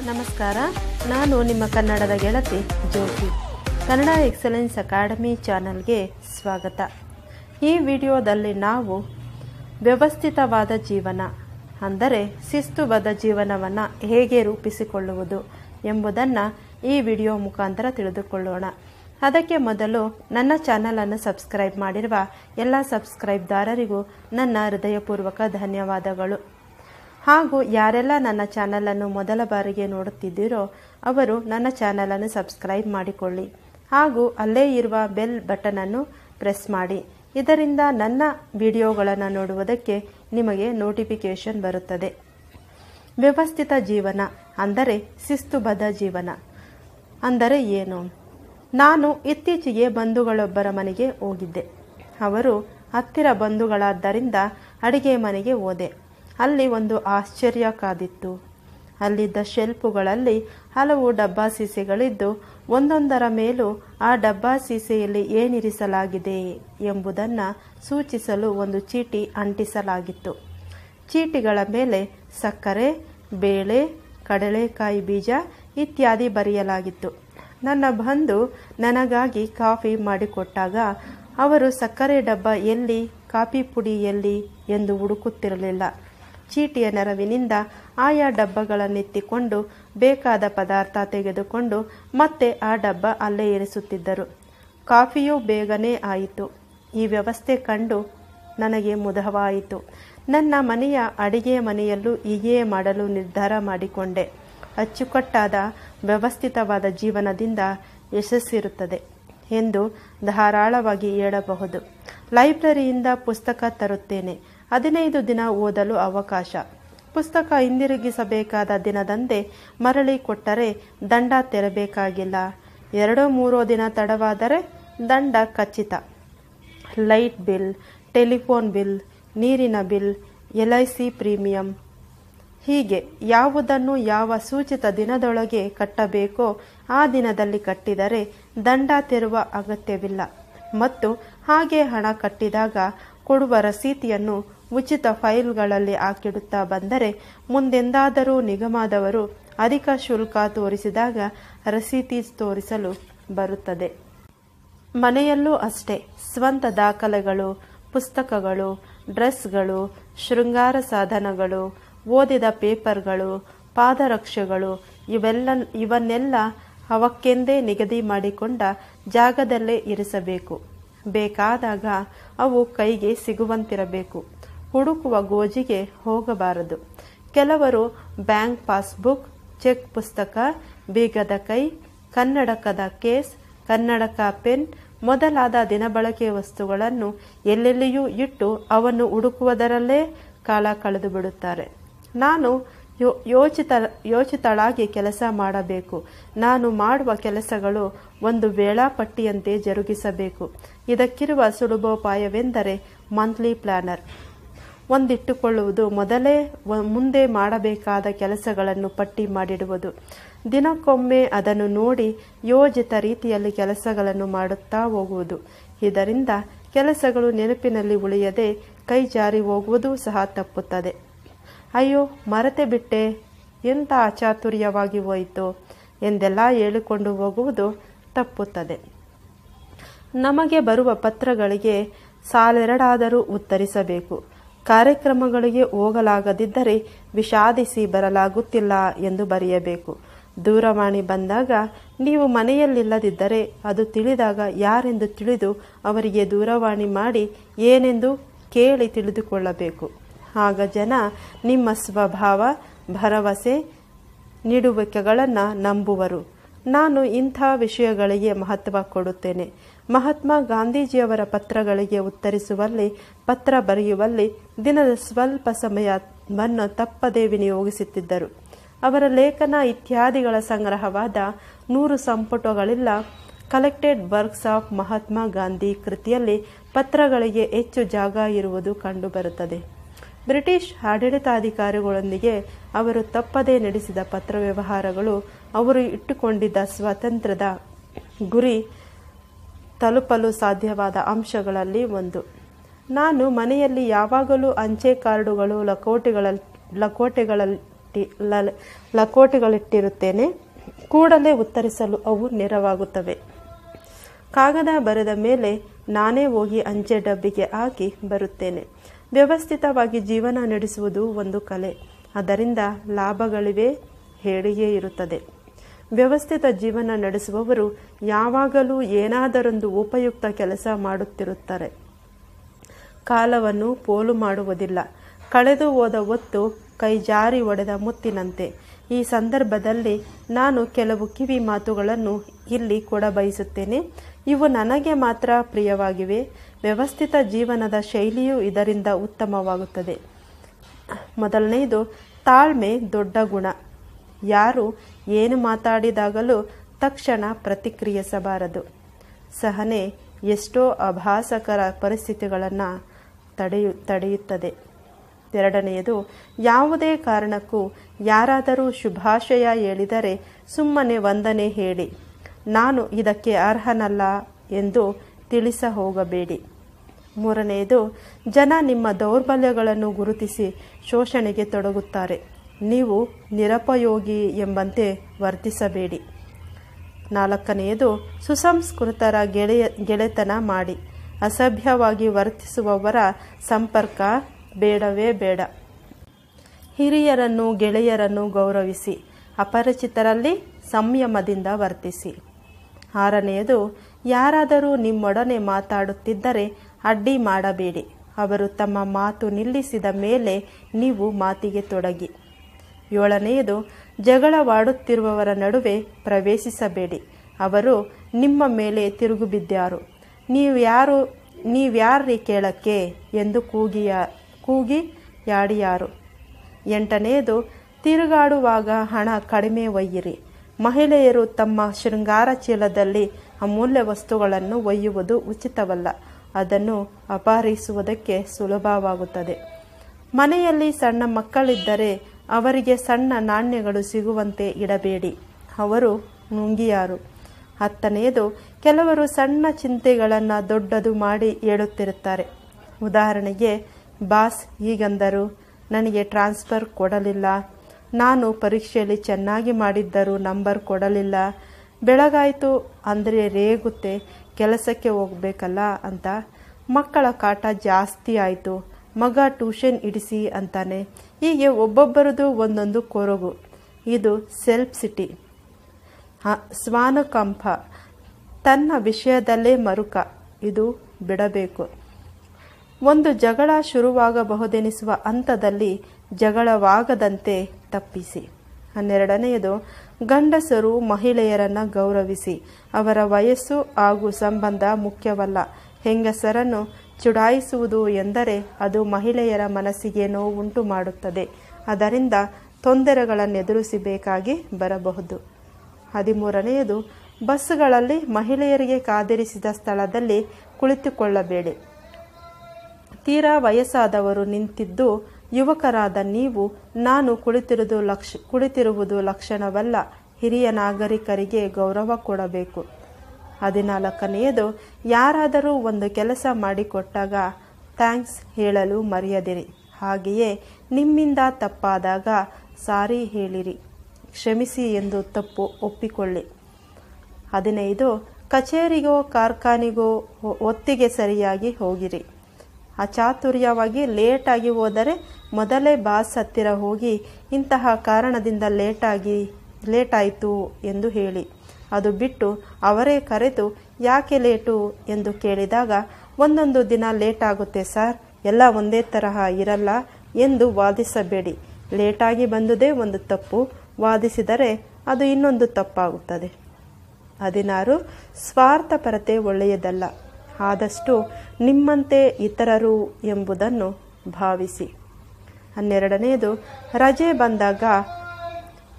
ನಮಸ್ಕಾರ, ನಾನು ನಿಮ್ಮ ಕನ್ನಡದ ಗೆಳತಿ ಜ್ಯೋತಿ. ಕನ್ನಡ ಎಕ್ಸಲೆನ್ಸ್ ಅಕಾಡೆಮಿ ಚಾನಲ್ಗೆ ಸ್ವಾಗತ. ಈ ವಿಡಿಯೋದಲ್ಲಿ ನಾವು ವ್ಯವಸ್ಥಿತವಾದ ಜೀವನ, ಅಂದರೆ ಶಿಸ್ತುಬದ್ಧ ಜೀವನವನ್ನು ಹೇಗೆ ರೂಪಿಸಿಕೊಳ್ಳುವುದು ಎಂಬುದನ್ನು ಈ ವಿಡಿಯೋ ಮುಖಾಂತರ ತಿಳಿದುಕೊಳ್ಳೋಣ. ಅದಕ್ಕೆ ಮೊದಲು ನನ್ನ ಚಾನಲನ್ನು ಸಬ್ಸ್ಕ್ರೈಬ್ ಮಾಡಿರುವ ಎಲ್ಲ ಸಬ್ಸ್ಕ್ರೈಬ್ದಾರರಿಗೂ ನನ್ನ ಹೃದಯಪೂರ್ವಕ ಧನ್ಯವಾದಗಳು. ಹಾಗೂ ಯಾರೆಲ್ಲ ನನ್ನ ಚಾನಲನ್ನು ಮೊದಲ ಬಾರಿಗೆ ನೋಡುತ್ತಿದ್ದೀರೋ ಅವರು ನನ್ನ ಚಾನಲನ್ನು ಸಬ್ಸ್ಕ್ರೈಬ್ ಮಾಡಿಕೊಳ್ಳಿ. ಹಾಗೂ ಅಲ್ಲೇ ಇರುವ ಬೆಲ್ ಬಟನನ್ನು ಪ್ರೆಸ್ ಮಾಡಿ. ಇದರಿಂದ ನನ್ನ ವಿಡಿಯೋಗಳನ್ನು ನೋಡುವುದಕ್ಕೆ ನಿಮಗೆ ನೋಟಿಫಿಕೇಷನ್ ಬರುತ್ತದೆ. ವ್ಯವಸ್ಥಿತ ಜೀವನ ಅಂದರೆ ಶಿಸ್ತುಬದ್ಧ ಜೀವನ ಅಂದರೆ ಏನು? ನಾನು ಇತ್ತೀಚೆಗೆ ಬಂಧುಗಳೊಬ್ಬರ ಮನೆಗೆ ಹೋಗಿದ್ದೆ. ಅವರು ಹತ್ತಿರ ಬಂಧುಗಳಾದ್ದರಿಂದ ಅಡಿಗೆ ಮನೆಗೆ ಹೋದೆ. ಅಲ್ಲಿ ಒಂದು ಆಶ್ಚರ್ಯ ಕಾದಿತ್ತು ಅಲ್ಲಿದ್ದ ಶೆಲ್ಪುಗಳಲ್ಲಿ ಹಲವು ಡಬ್ಬಾ ಸೀಸೆಗಳಿದ್ದು, ಒಂದೊಂದರ ಮೇಲೂ ಆ ಡಬ್ಬಾ ಸೀಸೆಯಲ್ಲಿ ಏನಿರಿಸಲಾಗಿದೆ ಎಂಬುದನ್ನು ಸೂಚಿಸಲು ಒಂದು ಚೀಟಿ ಅಂಟಿಸಲಾಗಿತ್ತು. ಚೀಟಿಗಳ ಮೇಲೆ ಸಕ್ಕರೆ, ಬೇಳೆ, ಕಡಲೆಕಾಯಿ ಬೀಜ ಇತ್ಯಾದಿ ಬರೆಯಲಾಗಿತ್ತು. ನನ್ನ ಬಂಧು ನನಗಾಗಿ ಕಾಫಿ ಮಾಡಿಕೊಟ್ಟಾಗ, ಅವರು ಸಕ್ಕರೆ ಡಬ್ಬ ಎಲ್ಲಿ, ಕಾಫಿ ಪುಡಿ ಎಲ್ಲಿ ಎಂದು ಹುಡುಕುತ್ತಿರಲಿಲ್ಲ. ಚೀಟಿಯ ನೆರವಿನಿಂದ ಆಯಾ ಡಬ್ಬಗಳನ್ನೆತ್ತಿಕೊಂಡು ಬೇಕಾದ ಪದಾರ್ಥ ತೆಗೆದುಕೊಂಡು ಮತ್ತೆ ಆ ಡಬ್ಬ ಅಲ್ಲೇ ಇರಿಸುತ್ತಿದ್ದರು. ಕಾಫಿಯೂ ಬೇಗನೆ ಆಯಿತು. ಈ ವ್ಯವಸ್ಥೆ ಕಂಡು ನನಗೆ ಮುದವಾಯಿತು ನನ್ನ ಮನೆಯ ಅಡಿಗೆ ಮನೆಯಲ್ಲೂ ಹೀಗೆಯೇ ಮಾಡಲು ನಿರ್ಧಾರ ಮಾಡಿಕೊಂಡೆ. ಅಚ್ಚುಕಟ್ಟಾದ, ವ್ಯವಸ್ಥಿತವಾದ ಜೀವನದಿಂದ ಯಶಸ್ಸಿರುತ್ತದೆ ಎಂದು ಧಾರಾಳವಾಗಿ ಹೇಳಬಹುದು. ಲೈಬ್ರರಿಯಿಂದ ಪುಸ್ತಕ ತರುತ್ತೇನೆ. ಹದಿನೈದು ದಿನ ಓದಲು ಅವಕಾಶ. ಪುಸ್ತಕ ಹಿಂದಿರುಗಿಸಬೇಕಾದ ದಿನದಂದೇ ಮರಳಿ ಕೊಟ್ಟರೆ ದಂಡ ತೆರಬೇಕಾಗಿಲ್ಲ. ಎರಡು ಮೂರೋ ದಿನ ತಡವಾದರೆ ದಂಡ ಖಚಿತ. ಲೈಟ್ ಬಿಲ್, ಟೆಲಿಫೋನ್ ಬಿಲ್, ನೀರಿನ bill, L I C premium. ಹೀಗೆ ಯಾವುದನ್ನು ಯಾವ ಸೂಚಿತ ದಿನದೊಳಗೆ ಕಟ್ಟಬೇಕೋ ಆ ದಿನದಲ್ಲಿ ಕಟ್ಟಿದರೆ ದಂಡ ತೆರುವ ಅಗತ್ಯವಿಲ್ಲ. ಮತ್ತು ಹಾಗೆ ಹಣ ಕಟ್ಟಿದಾಗ ಕೊಡುವ ರಸೀತಿಯನ್ನು ಉಚಿತ ಫೈಲ್ಗಳಲ್ಲಿ ಹಾಕಿಡುತ್ತಾ ಬಂದರೆ ಮುಂದೆಂದಾದರೂ ನಿಗಮದವರು ಅಧಿಕ ಶುಲ್ಕ ತೋರಿಸಿದಾಗ ರಸೀತಿ ತೋರಿಸಲು ಬರುತ್ತದೆ. ಮನೆಯಲ್ಲೂ ಅಷ್ಟೇ ಸ್ವಂತ ದಾಖಲೆಗಳು, ಪುಸ್ತಕಗಳು, ಡ್ರೆಸ್ಗಳು, ಶೃಂಗಾರ ಸಾಧನಗಳು, ಓದಿದ ಪೇಪರ್ಗಳು, ಪಾದರಕ್ಷೆಗಳು ಇವೆಲ್ಲ ಇವನ್ನೆಲ್ಲ ಅವಕ್ಕೆಂದೇ ನಿಗದಿ ಮಾಡಿಕೊಂಡ ಜಾಗದಲ್ಲೇ ಇರಿಸಬೇಕು. ಬೇಕಾದಾಗ ಅವು ಕೈಗೆ ಸಿಗುವಂತಿರಬೇಕು. ಹುಡುಕುವ ಗೋಜಿಗೆ ಹೋಗಬಾರದು. ಕೆಲವರು ಬ್ಯಾಂಕ್ ಪಾಸ್ಬುಕ್, ಚೆಕ್ ಪುಸ್ತಕ, ಬೀಗದ ಕೈ, ಕನ್ನಡಕದ ಕೇಸ್, ಕನ್ನಡಕ ಪೆನ್ ಮೊದಲಾದ ದಿನಬಳಕೆ ವಸ್ತುಗಳನ್ನು ಎಲ್ಲೆಲ್ಲಿಯೂ ಇಟ್ಟು ಅವನ್ನು ಹುಡುಕುವುದರಲ್ಲೇ ಕಾಲ ಕಳೆದು ಬಿಡುತ್ತಾರೆ. ನಾನು ಯೋಚಿತ, ಯೋಚಿತಳಾಗಿ ಕೆಲಸ ಮಾಡಬೇಕು. ನಾನು ಮಾಡುವ ಕೆಲಸಗಳು ಒಂದು ವೇಳಾಪಟ್ಟಿಯಂತೆ ಜರುಗಿಸಬೇಕು. ಇದಕ್ಕಿರುವ ಸುಲಭೋಪಾಯವೆಂದರೆ ಮಂತ್ಲಿ ಪ್ಲಾನರ್ ಒಂದಿಟ್ಟುಕೊಳ್ಳುವುದು. ಮೊದಲೇ ಮುಂದೆ ಮಾಡಬೇಕಾದ ಕೆಲಸಗಳನ್ನು ಪಟ್ಟಿ ಮಾಡಿಡುವುದು. ದಿನಕ್ಕೊಮ್ಮೆ ಅದನ್ನು ನೋಡಿ ಯೋಜಿತ ರೀತಿಯಲ್ಲಿ ಕೆಲಸಗಳನ್ನು ಮಾಡುತ್ತಾ ಹೋಗುವುದು. ಇದರಿಂದ ಕೆಲಸಗಳು ನೆನಪಿನಲ್ಲಿ ಉಳಿಯದೆ ಕೈ ಜಾರಿ ಹೋಗುವುದು ಸಹ ತಪ್ಪುತ್ತದೆ. ಅಯ್ಯೋ, ಮರೆತೆ ಬಿಟ್ಟೆ. ಎಂಥ ಅಚಾತುರ್ಯವಾಗಿ ಹೋಯಿತು ಎಂದೆಲ್ಲ ಹೇಳಿಕೊಂಡು ಹೋಗುವುದು ತಪ್ಪುತ್ತದೆ. ನಮಗೆ ಬರುವ ಪತ್ರಗಳಿಗೆ ಸಾಲೆರಡಾದರೂ ಉತ್ತರಿಸಬೇಕು. ಕಾರ್ಯಕ್ರಮಗಳಿಗೆ ಹೋಗಲಾಗದಿದ್ದರೆ ವಿಷಾದಿಸಿ ಬರಲಾಗುತ್ತಿಲ್ಲ ಎಂದು ಬರೆಯಬೇಕು. ದೂರವಾಣಿ ಬಂದಾಗ, ನೀವು ಮನೆಯಲ್ಲಿಲ್ಲದಿದ್ದರೆ ಅದು ತಿಳಿದಾಗ ಯಾರೆಂದು ತಿಳಿದು ಅವರಿಗೆ ದೂರವಾಣಿ ಮಾಡಿ ಏನೆಂದು ಕೇಳಿ ತಿಳಿದುಕೊಳ್ಳಬೇಕು. ಆಗ ಜನ ನಿಮ್ಮ ಸ್ವಭಾವ, ಭರವಸೆ, ನೀಡುವಿಕೆಗಳನ್ನು ನಂಬುವರು. ನಾನು ಇಂಥ ವಿಷಯಗಳಿಗೆ ಮಹತ್ವ ಕೊಡುತ್ತೇನೆ. ಮಹಾತ್ಮ ಗಾಂಧೀಜಿಯವರ ಪತ್ರಗಳಿಗೆ ಉತ್ತರಿಸುವಲ್ಲಿ, ಪತ್ರ ಬರೆಯುವಲ್ಲಿ ದಿನದ ಸ್ವಲ್ಪ ಸಮಯವನ್ನು ತಪ್ಪದೇ ವಿನಿಯೋಗಿಸುತ್ತಿದ್ದರು. ಅವರ ಲೇಖನ ಇತ್ಯಾದಿಗಳ ಸಂಗ್ರಹವಾದ ನೂರು ಸಂಪುಟಗಳಿಲ್ಲ. Collected works of Mahatma Gandhi ಕೃತಿಯಲ್ಲಿ ಪತ್ರಗಳಿಗೆ ಹೆಚ್ಚು ಜಾಗ ಇರುವುದು ಕಂಡುಬರುತ್ತದೆ. ಬ್ರಿಟಿಷ್ ಆಡಳಿತಾಧಿಕಾರಿಗಳೊಂದಿಗೆ ಅವರು ತಪ್ಪದೇ ನಡೆಸಿದ ಪತ್ರ ವ್ಯವಹಾರಗಳು ಅವರು ಇಟ್ಟುಕೊಂಡಿದ್ದ ಸ್ವಾತಂತ್ರ್ಯದ ಗುರಿ ತಲುಪಲು ಸಾಧ್ಯವಾದ ಅಂಶಗಳಲ್ಲಿ ಒಂದು. ನಾನು ಮನೆಯಲ್ಲಿ ಯಾವಾಗಲೂ ಅಂಚೆ ಕಾರ್ಡುಗಳು ಲಕೋಟೆಗಳ ಲಕೋಟೆಗಳಲ್ಲಿ ಲಕೋಟಿ ಲಕೋಟೆಗಳಿಟ್ಟಿರುತ್ತೇನೆ. ಕೂಡಲೇ ಉತ್ತರಿಸಲು ಅವು ನೆರವಾಗುತ್ತವೆ. ಕಾಗದ ಬರೆದ ಮೇಲೆ ನಾನೇ ಹೋಗಿ ಅಂಚೆ ಡಬ್ಬಿಗೆ ಹಾಕಿ ಬರುತ್ತೇನೆ. ವ್ಯವಸ್ಥಿತವಾಗಿ ಜೀವನ ನಡೆಸುವುದು ಒಂದು ಕಲೆ. ಅದರಿಂದ ಲಾಭಗಳಿವೆ ಹೇಳಿಯೇ ಇರುತ್ತದೆ. ವ್ಯವಸ್ಥಿತ ಜೀವನ ನಡೆಸುವವರು ಯಾವಾಗಲೂ ಏನಾದರೊಂದು ಉಪಯುಕ್ತ ಕೆಲಸ ಮಾಡುತ್ತಿರುತ್ತಾರೆ. ಕಾಲವನ್ನು ಪೋಲು ಮಾಡುವುದಿಲ್ಲ. ಕಳೆದು ಹೋದ ಹೊತ್ತು ಕೈಜಾರಿ ಒಡೆದ ಮುತ್ತಿನಂತೆ. ಈ ಸಂದರ್ಭದಲ್ಲಿ ನಾನು ಕೆಲವು ಕಿವಿ ಮಾತುಗಳನ್ನು ಇಲ್ಲಿ ಕೊಡಬಯಸುತ್ತೇನೆ ಇವು ನನಗೆ ಮಾತ್ರ ಪ್ರಿಯವಾಗಿವೆ. ವ್ಯವಸ್ಥಿತ ಜೀವನದ ಶೈಲಿಯೂ ಇದರಿಂದ ಉತ್ತಮವಾಗುತ್ತದೆ. ಮೊದಲನೆಯದು ತಾಳ್ಮೆ ದೊಡ್ಡ ಗುಣ. ಯಾರು ಏನು ಮಾತಾಡಿದಾಗಲೂ ತಕ್ಷಣ ಪ್ರತಿಕ್ರಿಯಿಸಬಾರದು. ಸಹನೆ ಎಷ್ಟೋ ಅಭಾಸಕರ ಪರಿಸ್ಥಿತಿಗಳನ್ನು ತಡೆಯು, ತಡೆಯುತ್ತದೆ. ಎರಡನೆಯದು, ಯಾವುದೇ ಕಾರಣಕ್ಕೂ ಯಾರಾದರೂ ಶುಭಾಶಯ ಹೇಳಿದರೆ ಸುಮ್ಮನೆ ವಂದನೆ ಹೇಳಿ. ನಾನು ಇದಕ್ಕೆ ಅರ್ಹನಲ್ಲ ಎಂದು ತಿಳಿಸ ಹೋಗಬೇಡಿ. ಮೂರನೆಯದು, ಜನ ನಿಮ್ಮ ದೌರ್ಬಲ್ಯಗಳನ್ನು ಗುರುತಿಸಿ ಶೋಷಣೆಗೆ ತೊಡಗುತ್ತಾರೆ. ನೀವು ನಿರಪಯೋಗಿ ಎಂಬಂತೆ ವರ್ತಿಸಬೇಡಿ. ನಾಲ್ಕನೆಯದು, ಸುಸಂಸ್ಕೃತರ ಗೆಳೆಯ, ಗೆಳೆತನ ಮಾಡಿ. ಅಸಭ್ಯವಾಗಿ ವರ್ತಿಸುವವರ ಸಂಪರ್ಕ ಬೇಡವೇ ಬೇಡ. ಹಿರಿಯರನ್ನು, ಗೆಳೆಯರನ್ನು ಗೌರವಿಸಿ. ಅಪರಿಚಿತರಲ್ಲಿ ಸಂಯಮದಿಂದ ವರ್ತಿಸಿ. ಆರನೆಯದು, ಯಾರಾದರೂ ನಿಮ್ಮೊಡನೆ ಮಾತಾಡುತ್ತಿದ್ದರೆ ಅಡ್ಡಿ ಮಾಡಬೇಡಿ. ಅವರು ತಮ್ಮ ಮಾತು ನಿಲ್ಲಿಸಿದ ಮೇಲೆ ನೀವು ಮಾತಿಗೆ ತೊಡಗಿ. ಏಳನೆಯದು, ಜಗಳವಾಡುತ್ತಿರುವವರ ನಡುವೆ ಪ್ರವೇಶಿಸಬೇಡಿ. ಅವರು ನಿಮ್ಮ ಮೇಲೆ ತಿರುಗುಬಿದ್ದಾರು. ನೀವು ಯಾರು, ನೀವ್ಯಾರ್ರಿ ಕೇಳಕ್ಕೆ ಎಂದು ಕೂಗಿಯ, ಕೂಗಿ ಯಾಡಿಯಾರು. ಎಂಟನೆಯದು, ತಿರುಗಾಡುವಾಗ ಹಣ ಕಡಿಮೆ ಒಯ್ಯಿರಿ. ಮಹಿಳೆಯರು ತಮ್ಮ ಶೃಂಗಾರ ಚೀಲದಲ್ಲಿ ಅಮೂಲ್ಯ ವಸ್ತುಗಳನ್ನು ಒಯ್ಯುವುದು ಉಚಿತವಲ್ಲ, ಅದನ್ನು ಅಪಹರಿಸುವುದಕ್ಕೆ ಸುಲಭವಾಗುತ್ತದೆ. ಮನೆಯಲ್ಲಿ ಸಣ್ಣ ಮಕ್ಕಳಿದ್ದರೆ ಅವರಿಗೆ ಸಣ್ಣ ನಾಣ್ಯಗಳು ಸಿಗುವಂತೆ ಇಡಬೇಡಿ. ಅವರು ನುಂಗಿಯಾರು. ಹತ್ತನೆಯದು, ಕೆಲವರು ಸಣ್ಣ ಚಿಂತೆಗಳನ್ನು ದೊಡ್ಡದು ಮಾಡಿ ಹೇಳುತ್ತಿರುತ್ತಾರೆ. ಉದಾಹರಣೆಗೆ, ಬಾಸ್, ಹೀಗಂದರು? ನನಗೆ ಟ್ರಾನ್ಸ್ಫರ್ ಕೊಡಲಿಲ್ಲ. ನಾನು ಪರೀಕ್ಷೆಯಲ್ಲಿ ಚೆನ್ನಾಗಿ ಮಾಡಿದ್ದರೂ ನಂಬರ್ ಕೊಡಲಿಲ್ಲ. ಬೆಳಗಾಯಿತು ಅಂದರೆ ರೇಗುತ್ತೆ. ಕೆಲಸಕ್ಕೆ ಹೋಗಬೇಕಲ್ಲ ಅಂತ. ಮಕ್ಕಳ ಕಾಟ ಜಾಸ್ತಿ ಆಯಿತು. ಮಗ ಟ್ಯೂಷನ್ ಇಡಿಸಿ ಅಂತಾನೆ. ಹೀಗೆ ಒಬ್ಬೊಬ್ಬರದು ಒಂದೊಂದು ಕೊರಗು. ಇದು ಸೆಲ್ಫ್ ಸಿಟಿ. ಸ್ವಾನುಕಂಪ. ತನ್ನ ವಿಷಯದಲ್ಲೇ ಮರುಕ. ಇದು ಬಿಡಬೇಕು. ಒಂದು ಜಗಳ ಶುರುವಾಗಬಹುದೆನಿಸುವ ಹಂತದಲ್ಲಿ ಜಗಳವಾಗದಂತೆ ತಪ್ಪಿಸಿ. ಹನ್ನೆರಡನೆಯದು, ಗಂಡಸರು ಮಹಿಳೆಯರನ್ನು ಗೌರವಿಸಿ. ಅವರ ವಯಸ್ಸು ಹಾಗೂ ಸಂಬಂಧ ಮುಖ್ಯವಲ್ಲ. ಹೆಂಗಸರನ್ನು ಚುಡಾಯಿಸುವುದು ಎಂದರೆ ಅದು ಮಹಿಳೆಯರ ಮನಸ್ಸಿಗೆ ನೋವುಂಟು ಮಾಡುತ್ತದೆ ಅದರಿಂದ ತೊಂದರೆಗಳನ್ನೆದುರಿಸಬೇಕಾಗಿ ಬರಬಹುದು. ಹದಿಮೂರನೆಯದು, ಬಸ್ಸುಗಳಲ್ಲಿ ಮಹಿಳೆಯರಿಗೆ ಕಾದಿರಿಸಿದ ಸ್ಥಳದಲ್ಲಿ ಕುಳಿತುಕೊಳ್ಳಬೇಡಿ. ತೀರಾ ವಯಸ್ಸಾದವರು ನಿಂತಿದ್ದು, ಯುವಕರಾದ ನೀವು, ನಾನು ಕುಳಿತಿರುವುದು ಲಕ್ಷ, ಕುಳಿತಿರುವುದು ಲಕ್ಷಣವಲ್ಲ. ಹಿರಿಯ ನಾಗರಿಕರಿಗೆ ಗೌರವ ಕೊಡಬೇಕು. ಹದಿನಾಲ್ಕನೆಯದು, ಯಾರಾದರೂ ಒಂದು ಕೆಲಸ ಮಾಡಿಕೊಟ್ಟಾಗ ಥ್ಯಾಂಕ್ಸ್ ಹೇಳಲು ಮರೆಯದಿರಿ. ಹಾಗೆಯೇ ನಿಮ್ಮಿಂದ ತಪ್ಪಾದಾಗ ಸಾರಿ ಹೇಳಿರಿ. ಕ್ಷಮಿಸಿ ಎಂದು ತಪ್ಪು ಒಪ್ಪಿಕೊಳ್ಳಿ. ಹದಿನೈದು, ಕಚೇರಿಗೋ ಕಾರ್ಖಾನೆಗೋ ಒತ್ತಿಗೆ ಸರಿಯಾಗಿ ಹೋಗಿರಿ. ಅಚಾತುರ್ಯವಾಗಿ ಲೇಟಾಗಿ ಹೋದರೆ ಮೊದಲೇ ಬಾಸ್ ಹತ್ತಿರ ಹೋಗಿ ಇಂತಹ ಕಾರಣದಿಂದ ಲೇಟಾಗಿ, ಲೇಟಾಯಿತು ಎಂದು ಹೇಳಿ. ಅದು ಬಿಟ್ಟು ಅವರೇ ಕರೆದು, ಯಾಕೆ ಲೇಟು? ಎಂದು ಕೇಳಿದಾಗ, ಒಂದೊಂದು ದಿನ ಲೇಟ್ ಆಗುತ್ತೆ ಸರ್. ಎಲ್ಲ ಒಂದೇ ತರಹ ಇರಲ್ಲ ಎಂದು ವಾದಿಸಬೇಡಿ. ಲೇಟಾಗಿ ಬಂದುದೇ ಒಂದು ತಪ್ಪು. ವಾದಿಸಿದರೆ ಅದು ಇನ್ನೊಂದು ತಪ್ಪಾಗುತ್ತದೆ. ಹದಿನಾರು, ಸ್ವಾರ್ಥಪರತೆ ಒಳ್ಳೆಯದಲ್ಲ. ಆದಷ್ಟು ನಿಮ್ಮಂತೆ ಇತರರು ಎಂಬುದನ್ನು ಭಾವಿಸಿ. ಹನ್ನೆರಡನೆಯದು ರಜೆ ಬಂದಾಗ,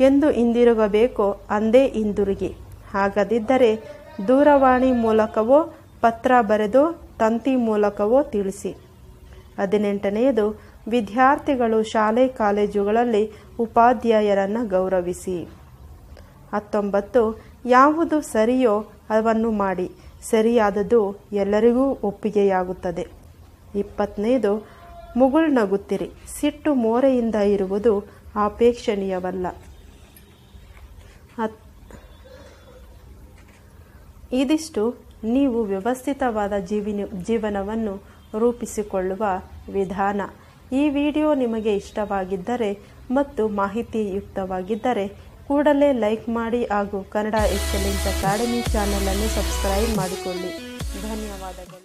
ಎಂದು ಹಿಂದಿರುಗಬೇಕೋ, ಅಂದೇ ಹಿಂದಿರುಗಿ. ಹಾಗದಿದ್ದರೆ ದೂರವಾಣಿ ಮೂಲಕವೋ ಪತ್ರ ಬರೆದು ತಂತಿ ಮೂಲಕವೋ ತಿಳಿಸಿ. ಹದಿನೆಂಟನೆಯದು, ವಿದ್ಯಾರ್ಥಿಗಳು ಶಾಲೆ ಕಾಲೇಜುಗಳಲ್ಲಿ ಉಪಾಧ್ಯಾಯರನ್ನು ಗೌರವಿಸಿ. ಹತ್ತೊಂಬತ್ತು, ಯಾವುದು ಸರಿಯೋ ಅವನ್ನು ಮಾಡಿ. ಸರಿಯಾದದ್ದು ಎಲ್ಲರಿಗೂ ಒಪ್ಪಿಗೆಯಾಗುತ್ತದೆ. ಇಪ್ಪತ್ತನೆಯದು ಮುಗುಳ್ ನಗುತ್ತಿರಿ. ಸಿಟ್ಟು ಮೋರೆಯಿಂದ ಇರುವುದು ಅಪೇಕ್ಷಣೀಯವಲ್ಲ. ಹತ್ ಇದಿಷ್ಟು ನೀವು ವ್ಯವಸ್ಥಿತವಾದ ಜೀವಿನ ಜೀವನವನ್ನು ರೂಪಿಸಿಕೊಳ್ಳುವ ವಿಧಾನ. ಈ ವಿಡಿಯೋ ನಿಮಗೆ ಇಷ್ಟವಾಗಿದ್ದರೆ ಮತ್ತು ಮಾಹಿತಿಯುಕ್ತವಾಗಿದ್ದರೆ ಕೂಡಲೇ ಲೈಕ್ ಮಾಡಿ ಹಾಗೂ ಕನ್ನಡ ಎಕ್ಸಲೆನ್ಸ್ ಅಕಾಡೆಮಿ ಚಾನಲನ್ನು ಸಬ್ಸ್ಕ್ರೈಬ್ ಮಾಡಿಕೊಳ್ಳಿ. ಧನ್ಯವಾದಗಳು.